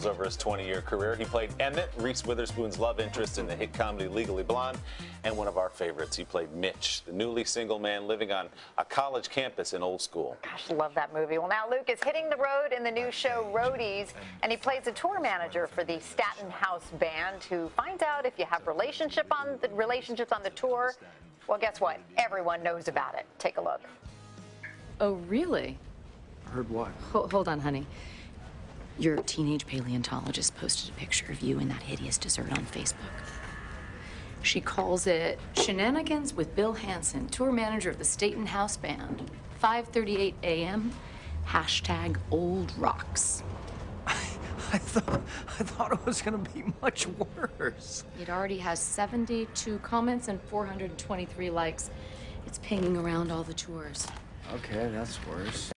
roles over his 20-year career. He played Emmett, Reese Witherspoon's love interest in the hit comedy Legally Blonde, and one of our favorites, he played Mitch, the newly single man living on a college campus in Old School. Gosh, love that movie. Well, now Luke is hitting the road in the new show Roadies, and he plays a tour manager for the Staton House Band who finds out if you have relationship on the relationships on the tour. Well, guess what? Everyone knows about it. Take a look. Oh, really? Heard what? Ho- hold on, honey. Your teenage paleontologist posted a picture of you and that hideous dessert on Facebook. She calls it Shenanigans with Bill Hanson, tour manager of the Staton House Band. 5:38 a.m. Hashtag Old Rocks. I thought I thought it was gonna be much worse. It already has 72 comments and 423 likes. It's pinging around all the tours. Okay, that's worse.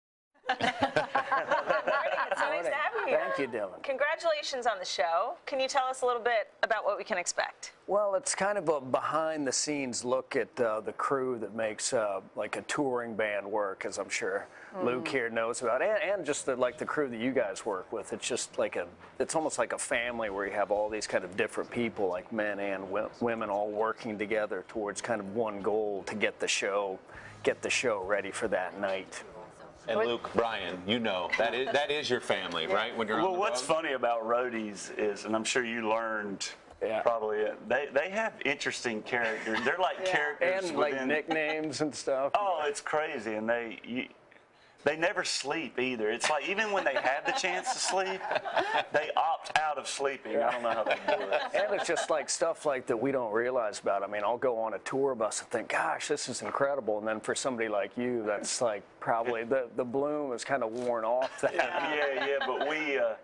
It's so nice to have you here. Thank you, Dylan. Congratulations on the show. Can you tell us a little bit about what we can expect? Well, it's kind of a behind-the-scenes look at uh, the crew that makes uh, like a touring band work, as I'm sure Luke here knows about, and, and just the, like the crew that you guys work with. It's just like a, it's almost like a family where you have all these kind of different people, like men and women, all working together towards kind of one goal to get the show, get the show ready for that night. And Luke, Bryan, you know, that is, that is your family, right? When you're on Well, the what's road? funny about roadies is, and I'm sure you learned Yeah. probably, it, they they have interesting characters. They're like characters And like nicknames and stuff. Oh, it's crazy, and they. You, they never sleep either. It's like even when they have the chance to sleep, they opt out of sleeping. I don't know how they do it. And it's just like stuff like that we don't realize about. I mean, I'll go on a tour bus and think, gosh, this is incredible. And then for somebody like you, that's like probably the, the bloom is kind of worn off that. yeah, yeah, but we, uh,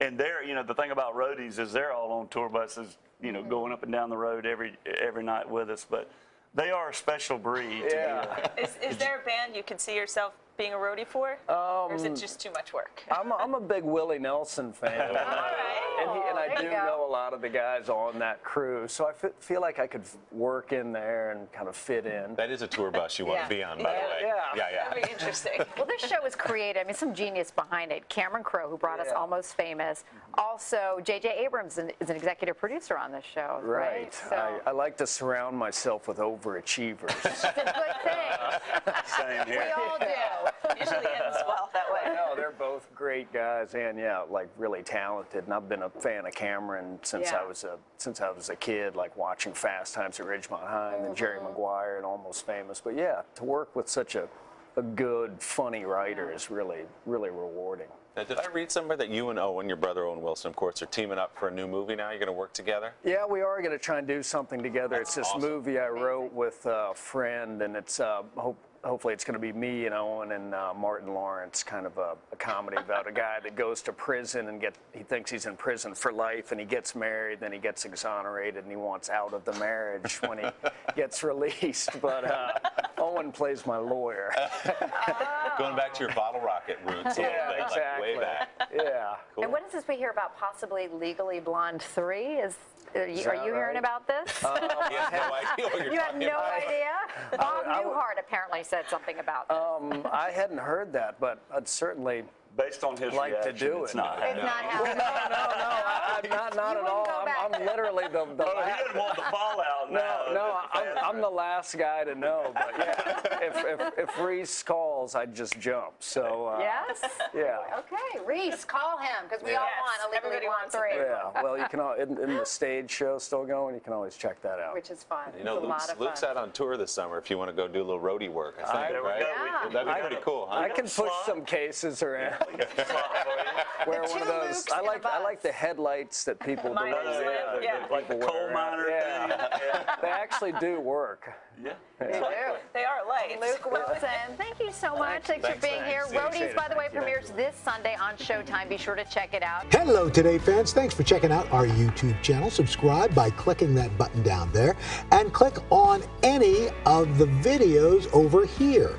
and they're, you know, the thing about roadies is they're all on tour buses, you know, going up and down the road every every night with us. But they are a special breed. to me. Yeah. Is, is there a band you could see yourself being a roadie for? or is it um, just too much work? I'm a, I'm a big Willie Nelson fan. All right. And, he, and I There do know a lot of the guys on that crew, so I feel like I could work in there and kind of fit in. That is a tour bus you want Yeah. to be on, by the way. Yeah. yeah, yeah. That'd be interesting. Well, this show was created, I mean, some genius behind it. Cameron Crowe, who brought us Almost Famous. Also, J.J. Abrams is an- executive producer on this show, right? Right. So, I, I like to surround myself with overachievers. it's a good thing. Same We all do. Usually ends well that way. no, they're both great guys, and yeah, like really talented. And I've been a fan of Cameron since Yeah. I was a since I was a kid, like watching Fast Times at Ridgemont High and then Jerry Mm-hmm. Maguire and Almost Famous. But yeah, to work with such a a good, funny writer is really really rewarding. Now, did I read somewhere that you and Owen, your brother Owen Wilson, of course, are teaming up for a new movie now? You're going to work together? Yeah, we are going to try and do something together. That's it's this awesome. movie I wrote with a friend, and it's uh, hope, hopefully it's going to be me and Owen and uh, Martin Lawrence, kind of a, a comedy about a guy that goes to prison and get he thinks he's in prison for life, and he gets married, then he gets exonerated, and he wants out of the marriage when he gets released. But uh, Owen plays my lawyer. Going back to your bottle rocket roots a little yeah, bit, exactly. like way back. Yeah. Cool. And what is this we hear about possibly Legally Blonde 3? Is, are you, are that you hearing about this? He has no idea what you're you have no about. idea? Bob I would- Newhart apparently said something about. Um, I hadn't heard that, but I'd certainly Based on his Like to reaction, do it's it. not. it's not happening. no, no, no, I, I'm not, not at all. I'm, I'm literally the, the Oh, he last, didn't want the fallout now. no, no, I'm, I'm the last guy to know. But yeah, if, if, if Reese calls, I'd just jump. So uh, Yes? yeah, Okay, Reese, call him because we all Yes, want a Legally everybody Blonde wants it. 3. yeah. Well, you can all, in, in the stage show still going. You can always check that out. Which is fun. You know, it's a Luke's, lot of Luke's fun. out on tour this summer if you want to go do a little roadie work, I think, I- right? Yeah. That'd be pretty cool, huh? I can push some cases around. We got a slot for you. Wear one of those. I like I like the headlights that people do. wear, that- yeah. that Like the people coal wear. miner Yeah. thing. Yeah. They actually do work. yeah. They do. They are light. Luke Wilson, thank you so much. Thanks, for Thanks, being here. thanks. Roadies, Appreciate by the way, Thank you. premieres this Sunday on Showtime. Be sure to check it out. Hello, Today fans. Thanks for checking out our YouTube channel. Subscribe by clicking that button down there and click on any of the videos over here